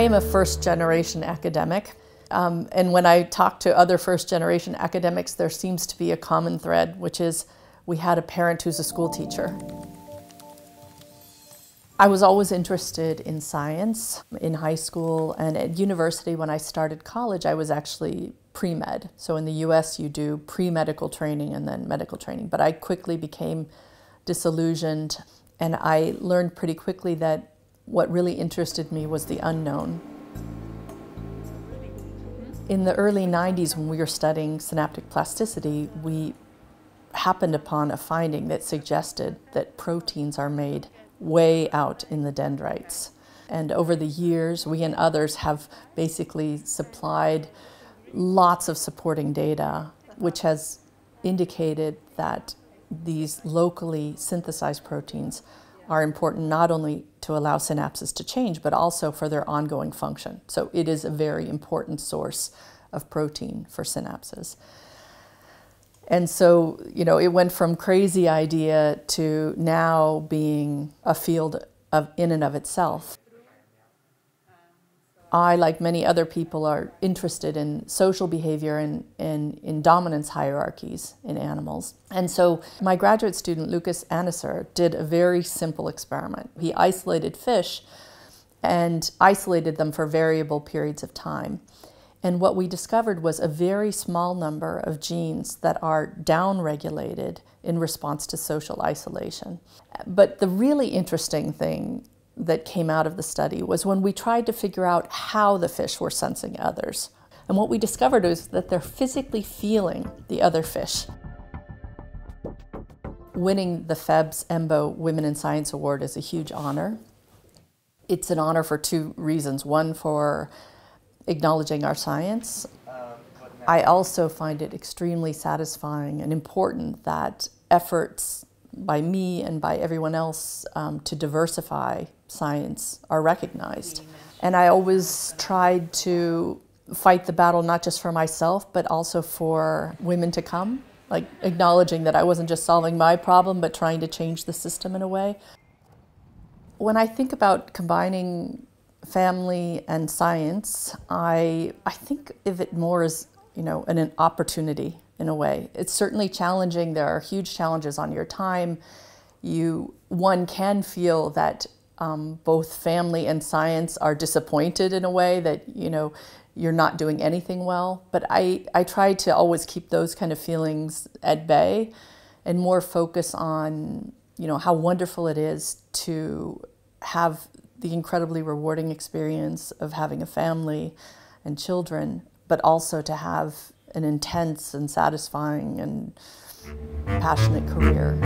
am a first generation academic. Um, and when I talk to other first generation academics, there seems to be a common thread, which is we had a parent who's a school teacher. I was always interested in science in high school and at university when I started college I was actually pre-med. So in the US you do pre-medical training and then medical training. But I quickly became disillusioned and I learned pretty quickly that what really interested me was the unknown. In the early 90s when we were studying synaptic plasticity, we happened upon a finding that suggested that proteins are made way out in the dendrites. And over the years, we and others have basically supplied lots of supporting data, which has indicated that these locally synthesized proteins are important not only to allow synapses to change, but also for their ongoing function. So it is a very important source of protein for synapses. And so, you know, it went from crazy idea to now being a field of in and of itself. I, like many other people, are interested in social behavior and, in dominance hierarchies in animals. And so my graduate student, Lukas Anneser, did a very simple experiment. He isolated fish and isolated them for variable periods of time. And what we discovered was a very small number of genes that are downregulated in response to social isolation. But the really interesting thing that came out of the study was when we tried to figure out how the fish were sensing others. And what we discovered was that they're physically feeling the other fish. Winning the FEBS EMBO Women in Science Award is a huge honor. It's an honor for two reasons. One, for acknowledging our science. I also find it extremely satisfying and important that efforts by me and by everyone else um, to diversify science are recognized. And I always tried to fight the battle not just for myself, but also for women to come, like acknowledging that I wasn't just solving my problem, but trying to change the system in a way. When I think about combining family and science, I, I think of it more as you know, an, an opportunity in a way. It's certainly challenging. There are huge challenges on your time. You, one can feel that um, both family and science are disappointed in a way that, you know, you're not doing anything well. But I, I try to always keep those kind of feelings at bay and more focus on, you know, how wonderful it is to have the incredibly rewarding experience of having a family and children, but also to have an intense and satisfying and passionate career.